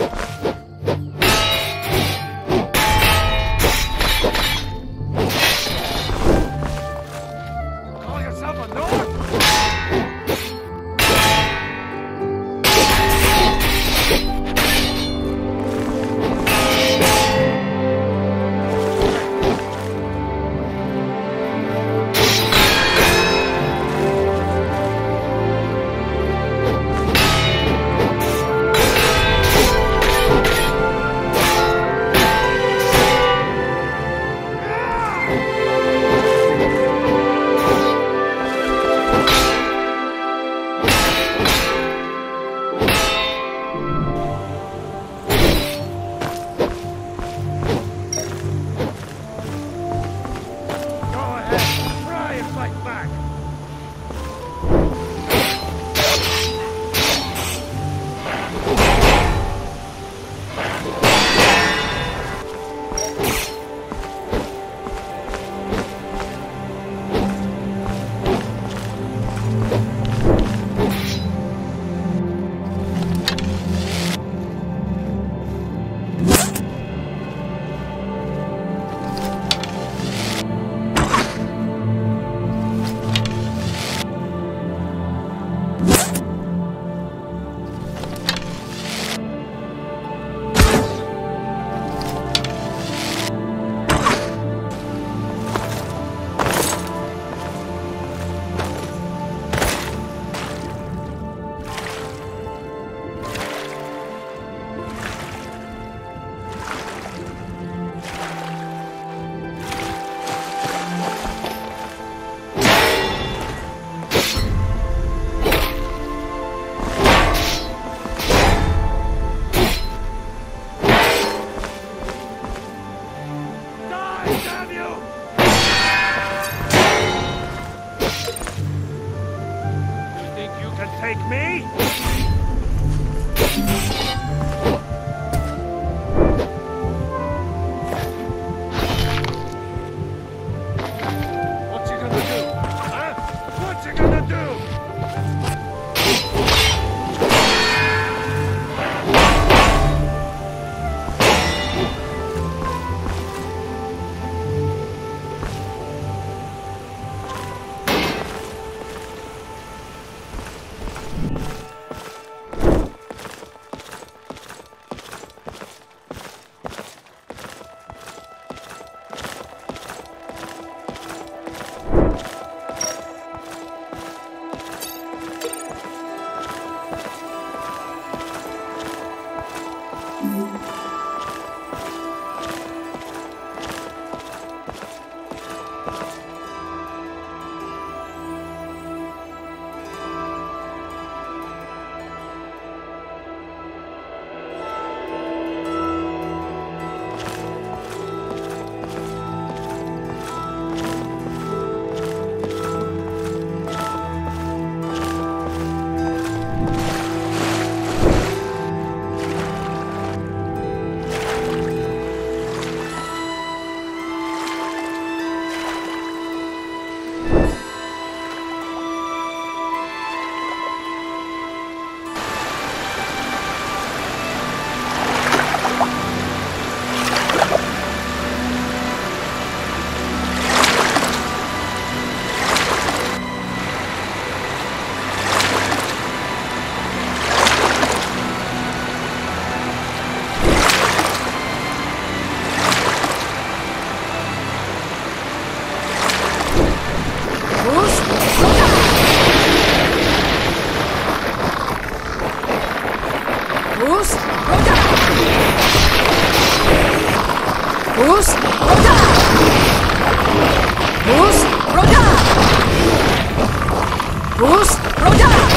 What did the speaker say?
you. Take me? Bus, roda! Bus, roda!